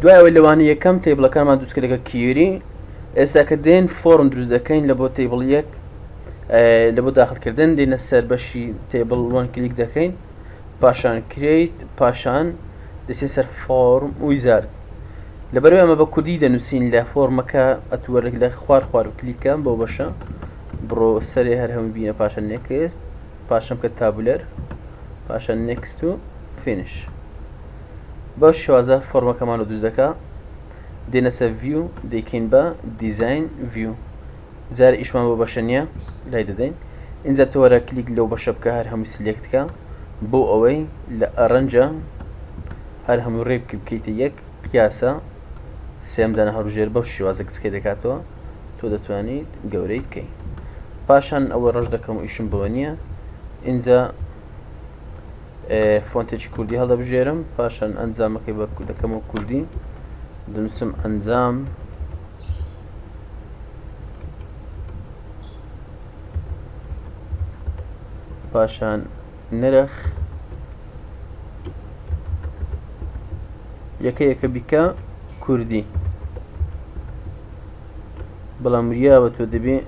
دوای ئەوەی لەوانە یەکەم تیبڵەکانمان دووسکە لەگە کیری ئێستا کە دێن فۆرم دروست دەکەین لە بۆ تیبڵ یەک لە بۆ داخلکردن دێنە سەر بەشی تیبڵ وان کلیک دەکەین پاشان کرێیت پاشان دەسێ سەر فۆرم ویزارد لەبەرەوە ئەمە بە کوردی دەنووسین لە فۆرمەکە ئەتوەرگ لە خوار خوار کلیکە بۆ بەشە بڕۆ سەرێ هەر هەموو بینە پاشە نێکست پاشان بکە تابولەر پاشان نێکست و فینش بەو شێوازە فۆرمەکەمان و دروست دەکا دێنە سەر ڤیو دەیکەین بە دیزاین ڤیو جار ئیشمان بۆ بەشە نییە لای دەدەین اینجا تۆرە کلیک لەو بەشە بکە هەر هەموو سلێکت کە بۆ ئەوەی لە ئەرەنجە هەر هەموو ڕێ بکەیتە یەک پیاسە سێم دانە هەروژێر بەو شێوازە کچکەی دەکاتەوە تۆ دەتوانیت گەورەی بکەی پاشان ئەوە ڕەش دەکەم و ئیشم بەوە نییە اینجا فۆنتێکی کوردی هەڵدەبژێرم پاشان ئەنجامەکەی بە دەکەم و کوردی دنوسم ئەنجام پاشان نرخ یەکە یەکە بیکە کوردی بەڵام وریاوە تۆ دەبێ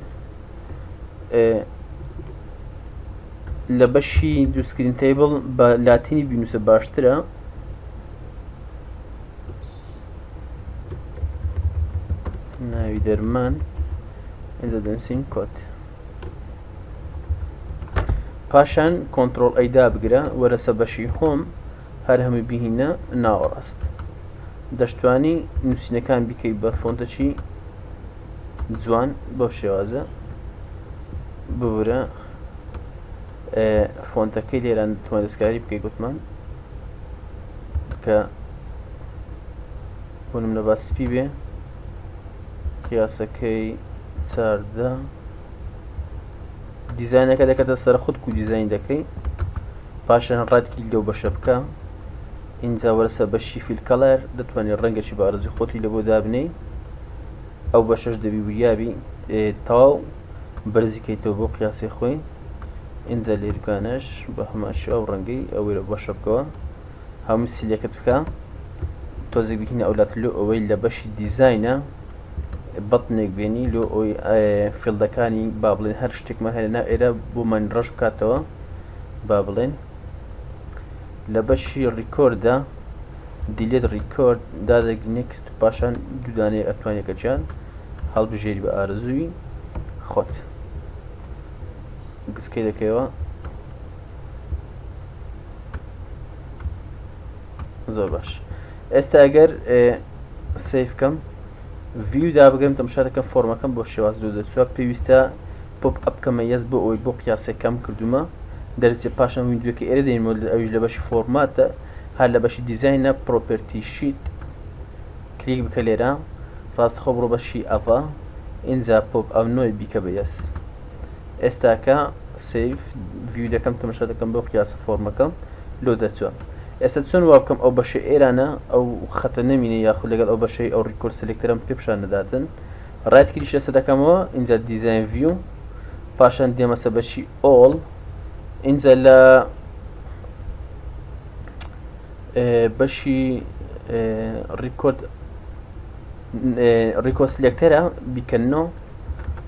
لە بەشی دووسکرین تیبڵ بە لاتینی بینوسە باشترە ناوی دەرمان ئەجا دەنووسین کۆت پاشان کۆنتڕۆڵ ئەی دابگرە وەرەسە بەشی هۆم هەر هەمووی بهینە ناوەڕاست دەشتوانی نوسینەکان بیکەی بە فۆنتەچی جوان بەو شێوازە ببورە فۆنتەکەی لێران دەتوان دەستکاری بکەی گوتمان کە بۆنم لە باسپی بێ قیاسەکەی چاردە دیزاینەکە دەکەتە سەر خود کو دیزاین دەکەی پاشان ڕێت کلیک لەو بەشە بکە اینجا وەرسە بەشی فیلکەڵەر دەتوانێت ڕەنگەشی بە ئارزی خۆتی لە بۆ دابنەی ئەو بەشەش دەبی وریابی تەواو بەرزیکەیتەوە بۆ قیاسی خۆی اینجا لێرکانش بە هەماشی ئەو ڕەنگەی ئەوەی لە بەشە بکەوە هەموو سیلەکەت بکە تۆزێک بهینە ئەولات لۆ ئەوەی لە بەشی دیزاینە بەتنێک بێنی لۆ ئەوی فیلدەکانی با بڵێن هەر شتێکمان هەیە ناو ئێرە بۆمان ڕەش بکاتەوە با بڵێن لە بەشی ڕیکۆرددا دیلێت ڕیکۆرد دادێک نێکست پاشان دوودانەیە ئەتوانێکە جان هەڵبژێری بە ئارزووی خۆت گسکەی دەکەیەوە زۆر باش ئێستا ئەگەر سیف کەم ڤیو دابگەم تەمشا دەکەم فۆرمەکەم بۆ شێواز لو دەچوە پێویستە پۆپ ئەپ کەمە یەز بۆ ئەوی بۆ قیاسێک کەم کردومە دەرچێ پاشان ویندوەکە ئێرە دەین مۆل ئەویش لە بەشی فۆرماتە هەر لە بەشی دیزینە پرۆپرتی شیت کلیک بکە لێرە ڕاستخۆ بڕۆ بەشی ئەڤا ئینجا پۆپ ئەم نۆی بیکە بە یەس ئێستاکە سیف ڤیو دەکەم تەمەشا دەکەم بۆ قیاسە فۆرمەکەم لۆ دەچوە ئێستا چۆن وا بکەم ئەو بەشە ئێرانە ئەو خەتە نەمینێ یاخود لەگەڵ ئەو بەشەی ئەو ڕیکۆرد سلکتەرم پێ پیشان نەداتن ڕایت کلیش لەسە دەکەمەوە اینجا دیزاین ڤیو پاشان دێمەسە بەشی ئۆڵ اینجا لە بەشی ڕیکۆرد ڕیکۆسلێکتەرە بیکەنەوە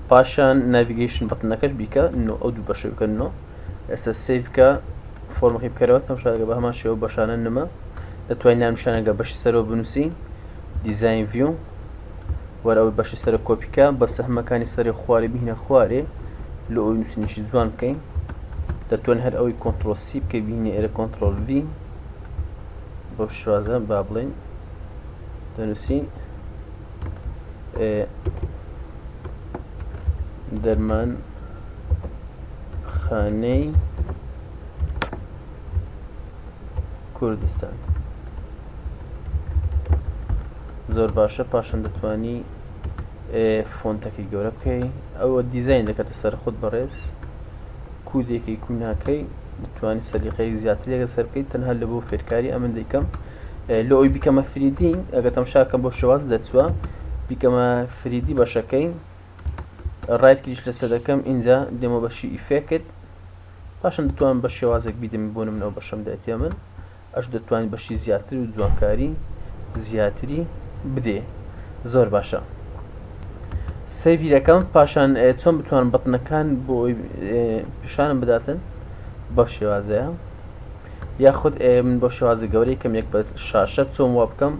پاشان ناڤیگەیشن بەتنەکەش بیکە نۆ ئەو دوو بەشە بکە نۆ ئێستا سێڤ بکە فۆرمەکەی بکەرەوە کەم شارگە بە هەمان شێوە بەشانە نمە دەتوانین نام نیشانەگە بەشی سەرەوە بنووسی دیزاین ڤیو وەرە ئەو بەشی سەرە کۆپیکە بە سەهمەکانی سەری خوارێ بهینە خوارێ لۆ ئەو نووسینیشی جوان بکەین دەتوان هەر ئەوەی کۆنتترۆل سی بکە بینە ئێرە کۆنتترۆل ڤین بەو شوازە با بڵین دەنووسین دەرمان خانەی کوردستان زۆر باشە پاشان دەتانی فۆنتەکەی گەورە بکەی ئەوە دیزین دەکاتە سەر خودت بەڕێز کودێکی کوناکەی دەتوانانی سەلیقەی زیاتر لەگە سەر بکەیت تەنها لە بۆ فێرکاری ئەمن دەیکەم لۆ ئەوی بیکەمە فریدی ئەگەر تەمشاکەم بۆ شێواز دەرچوە بیکەمە فریدی بەشەکەی ڕایت کلیش لەسەر دەکەم ئینجا دێمە بەشی ئیفێکت پاشان دەتوان بە شێوازێک بیدەمی بۆ منەوە بەشەم دەێتێ من ئەش دەتوانین بەشی زیاتر و جوانکاری زیاتری بدێ زۆر باشە سەیڤیرەکەم پاشان چۆن بتوان بەتنەکان بۆ پیشانم بداتن بەو شێوازەیە یاخود من بۆ شێوازی گەورەی کەم یەک بە شاشە چۆن وا بکەم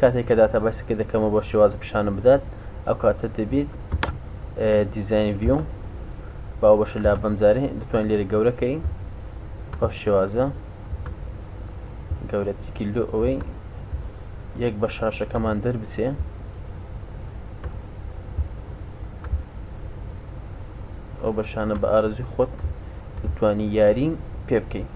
کاتێک کە داتابەیسەکەی دەکەمە بۆ شێوازی پیشانم بدات ئەو کاتە دەبیت دیزاین ڤیو باو بەشە لا بەم جارێ دەتوانین لێرە گەورەکەی بەو شێوازە گەورەتیکیل لۆ ئەوەی یەک بە شاشەکەمان دەربچێ ئەو بەشانە بە ئارەزوی خۆت دەتوانی یاری پێ بکەی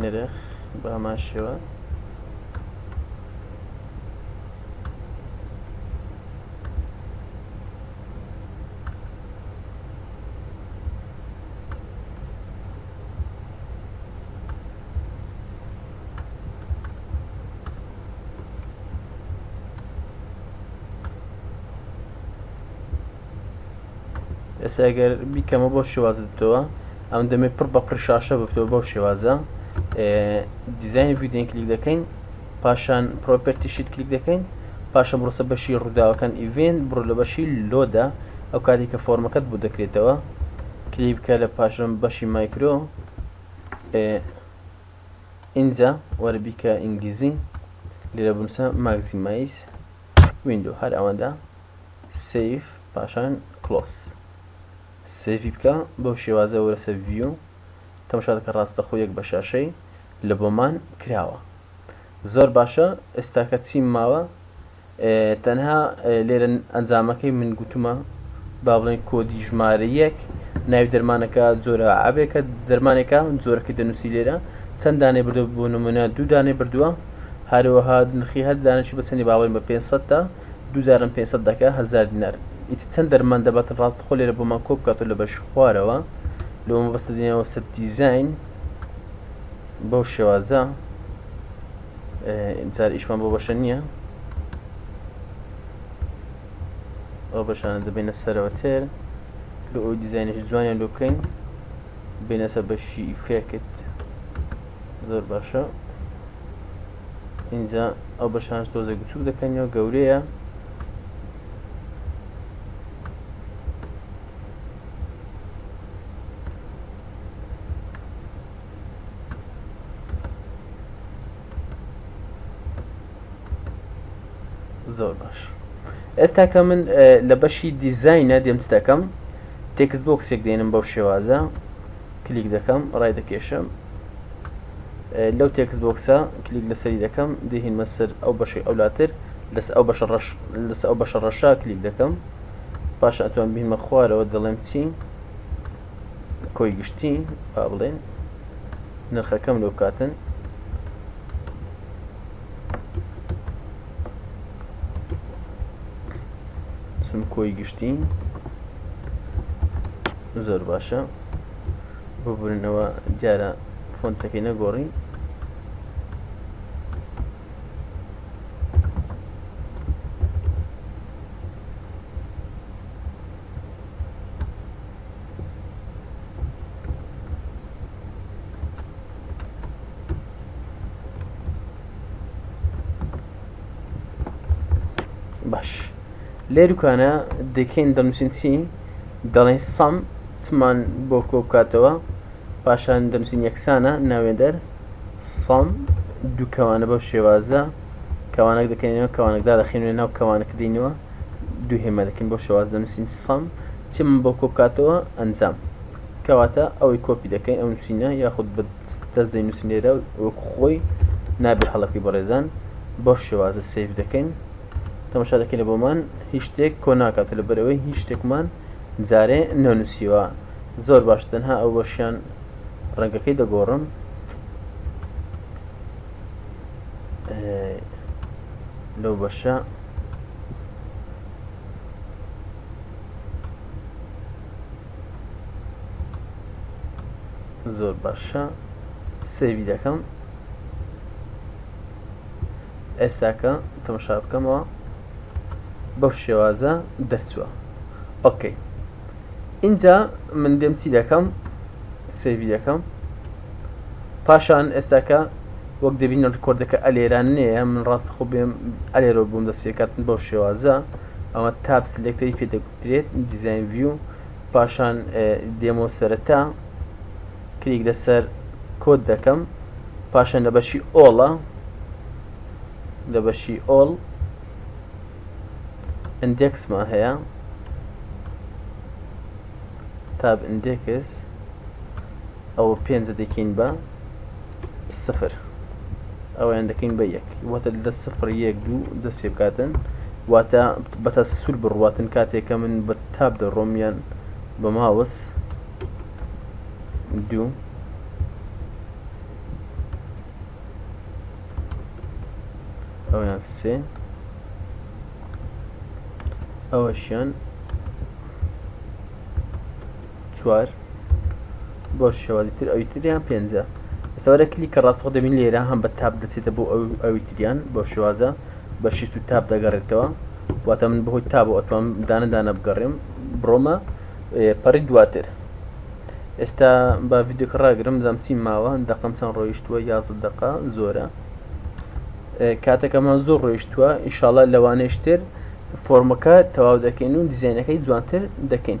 نرخ بەمان شێوە ئێستا ئەگەر بیکەمە بۆ شێوازە بتەوە ئەم دەمێ پڕ بە پڕشاشە بکتەوە بەو شێوازە دیزانی ڤیددیو کلیک دەکەین پاشان پرۆپێرتی شیت کلیک دەکەین پاشە بڕۆسە بەشی ڕووداوەکان ئیڤێنت بڕۆ لە بەشی لۆدا ئەو کاتی کە فۆرمەکەت بوو دەکرێتەوە کلی بکە لە پاشم بەشی مایکرۆ ئینجا وەربیکە ئینگلیزی لێرە بنووسە ماکسیمایز وینندو هەر ئەوەندە سیف پاشان کلۆس سێوی بکە بەو شێوازە وەرەسە ڤیو تەمشاکە ڕاستەخۆ یەک بەشاشەی لە بۆمان کراوە زۆر باشە ئێستاکە چیم ماوە تەنها لێرە ئەنجامەکەی من گوتومە با بڵێن کۆدی ژمارە یەک ناوی دەرمانەکە جۆرە عبێکە دەرمانێکە جۆرەکە دەنووسی لێرە چەند دانێ بردو بۆ نمونە دوو دانێ بردووە هەروەها نرخی هەر دانشی بەسەنی باڵێن بە 500 تا دوو جارم پێنج سەد دەکا هەزار دینار ئیتر چەند دەرمان دەبات ڕاست خۆ لێرە بۆمان کۆ بکات و لە بەشی خوارەوە لەوە مەبەستە دێنەوە سەر دیزاین بەو شێوازە ئینجار ئیشمان بۆ بەشە نییە ئەو بەشانە دەبینە سەرەوە تێر لە ئەو دیزانیش جوانیان لۆ بکەین بینەسە بەشی فێکت زۆر باشە ئینجا ئەو بەشانش تۆزێک بچوک دەکەنەوە گەورەیە زۆر باش ئێستا کە من لە بەشی دیزینە دێم چ دەکەم تێکس بۆکسێک دێنم بەو شێوازە کلیک دەکەم ڕای دەکێشم لەو تێکس بۆکسە کلیک لەسەری دەکەم دێهینمە سەر ئەو بەشی ئەولاتر لەس ئەو بەشە ڕەش لەس ئەو بەشە ڕەشا کلیک دەکەم پاش ئەتوان بینمە خوارەوە دەڵێم چی کۆی گشتی با بڵێن نرخەکەم لەو کاتن سمکۆی گشتی زۆر باشە ببورنەوە دیارە فۆنتەکەی نەگۆڕی باش لێ دوکانە دەکەین دەنووسین چی دەڵێن سەم چمان بۆ کۆ بکاتەوە پاشان دەنووسین یەکسانە ناوێندەر سەم دووکەوانە بەو شێوازە کەوانەک دەکەینەوە کەوانەکدا دەخینێ ناو کەوانەکە دینەوە دوو هێمە دەکەین بۆ شێواز دەنووسین سەم چی من بۆ کۆ بکاتەوە ئەنجام کەواتە ئەوەی کۆپی دەکەین ئەو نووسینە یاخود دەست دەینوسین لێرە وەکو خۆی نابێ هەڵەکەی بەڕێزان بەو شێوازە سیف دەکەین تەمەشا دەکەین لە بۆمان هیچ شتێک کۆ ناکات و لەبەرەوەی هیچ شتێکمان جارێ نەنووسیوە زۆر باش تەنها ئەو بەشیان ڕەنگەکەی دەگۆڕم لەو بەشە زۆر باشە سێوی دەکەم ئێستاکە تەمەشا بکەمەوە بەو شێوازە دەرچووە ئۆکەی اینجا من دێم چی دەکەم سێوی دەکەم پاشان ئێستاکە وەک دەبین ڕکۆردەکە ئەلێران نەیە من ڕاستە خۆ بێم ئەلێرۆ بووم دەستێکاتن بەو شێوازە ئەوە تاپ سلێکتەری پێ دەکرێت دیزاین ڤیو پاشان دێمۆ سەرەتا کلیک لەسەر کۆد دەکەم پاشان لە بەشی ئۆڵە لە بەشی ئۆڵ ئەندێکسمان هەیە تاب ئەندێکس ئەوە پێنجە دەکەین بە سفر ئەویان دەکەین بە یەک واتە لە سفر یەک دوو دەست پێ بکاتن واتە بەتە سول بڕواتن کاتێکە من بە تاب دەڕۆمیان بە ماوەس دوو ئەویان سێ ئەوەشیان چوار بۆ شێوازی تر ئەوی تریان پێنجە ئێستا وەرە کلیکە ڕاستەخۆ دەبین لێرە هەم بە تاپ دەچێتە بۆ ئەو ئەوی تریان بۆ شێوازە بە شیفت و تاپ دەگەڕێتەوە واتە من بەهۆی تاب و ئەتوان دانەدانە بگەڕێم بڕۆمە پەڕی دواتر ئێستا با ڤیددیوکە ڕاگرم زەم چی ماوە دەقم چەند ڕۆیشتووە یازە دقە زۆرە کاتەکەمان زۆر ڕۆیشتووە ئیشاڵە لەوانەیشتر فۆرمەکە تەواو دەکەین و دیزینەکەی جوانتر دەکەین